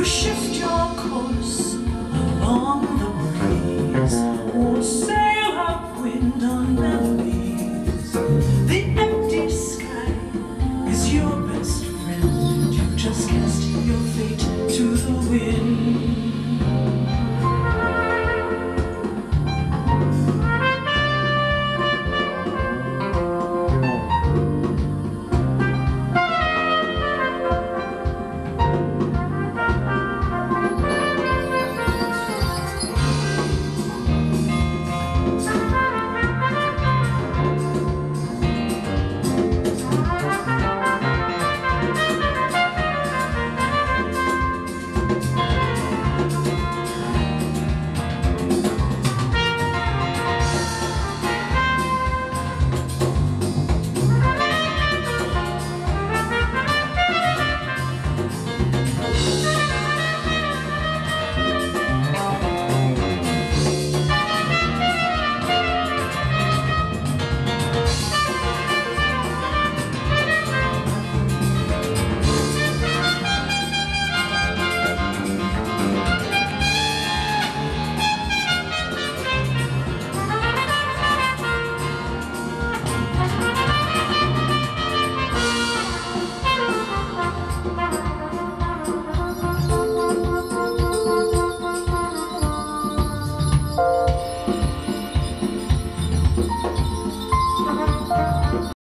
You shift your course along the breeze, or sail upwind on memories. The empty sky is your best friend. You just cast your fate to the wind.